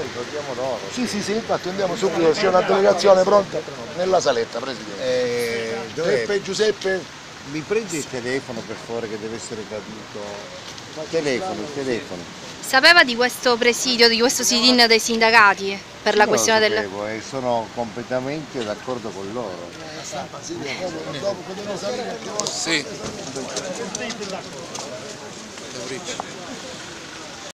ricordiamo loro. Sì, sì, sì, infatti andiamo subito, c'è una delegazione pronta nella saletta, Presidente. Eh? Giuseppe, Giuseppe, Mi prendi il telefono per favore che deve essere caduto. Telefono, telefono. Sapeva di questo presidio, di questo sit-in dei sindacati per la Io questione del... E sono completamente d'accordo con loro. Sì.